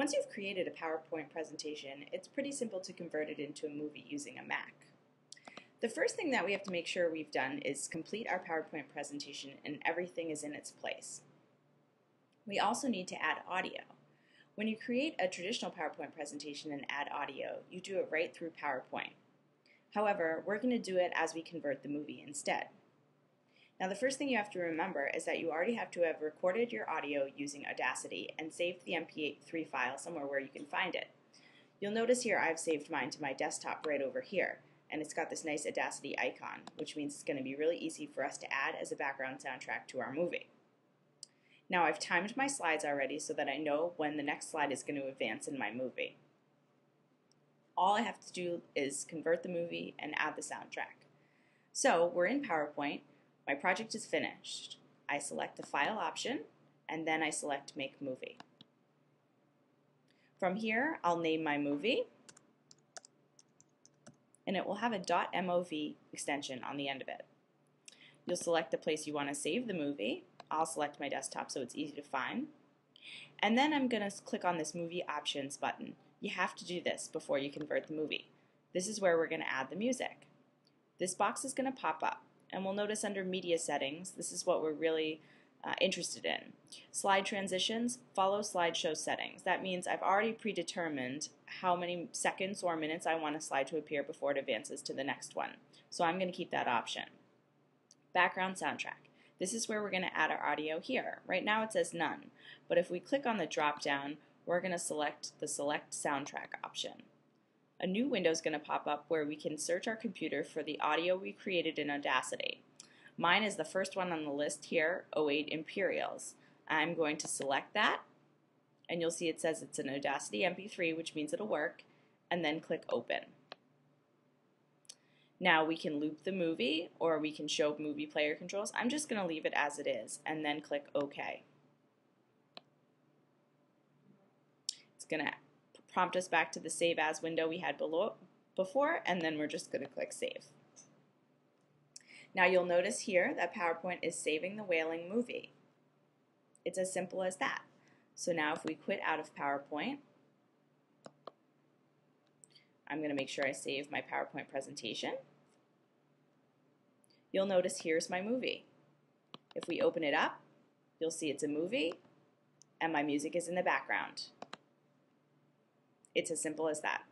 Once you've created a PowerPoint presentation, it's pretty simple to convert it into a movie using a Mac. The first thing that we have to make sure we've done is complete our PowerPoint presentation and everything is in its place. We also need to add audio. When you create a traditional PowerPoint presentation and add audio, you do it right through PowerPoint. However, we're going to do it as we convert the movie instead. Now the first thing you have to remember is that you already have to have recorded your audio using Audacity and saved the MP3 file somewhere where you can find it. You'll notice here I've saved mine to my desktop right over here and it's got this nice Audacity icon which means it's going to be really easy for us to add as a background soundtrack to our movie. Now I've timed my slides already so that I know when the next slide is going to advance in my movie. All I have to do is convert the movie and add the soundtrack. So we're in PowerPoint my project is finished. I select the File option, and then I select Make Movie. From here, I'll name my movie, and it will have a .mov extension on the end of it. You'll select the place you want to save the movie. I'll select my desktop so it's easy to find. And then I'm going to click on this Movie Options button. You have to do this before you convert the movie. This is where we're going to add the music. This box is going to pop up and we'll notice under media settings, this is what we're really uh, interested in. Slide transitions, follow slideshow settings. That means I've already predetermined how many seconds or minutes I want a slide to appear before it advances to the next one. So I'm going to keep that option. Background soundtrack. This is where we're going to add our audio here. Right now it says none, but if we click on the drop down, we're going to select the select soundtrack option a new window is going to pop up where we can search our computer for the audio we created in Audacity. Mine is the first one on the list here, 08 Imperials. I'm going to select that, and you'll see it says it's an Audacity MP3, which means it'll work, and then click Open. Now we can loop the movie, or we can show movie player controls. I'm just going to leave it as it is, and then click OK. It's going to prompt us back to the Save As window we had below, before, and then we're just going to click Save. Now you'll notice here that PowerPoint is saving the Wailing movie. It's as simple as that. So now if we quit out of PowerPoint, I'm going to make sure I save my PowerPoint presentation. You'll notice here's my movie. If we open it up, you'll see it's a movie and my music is in the background. It's as simple as that.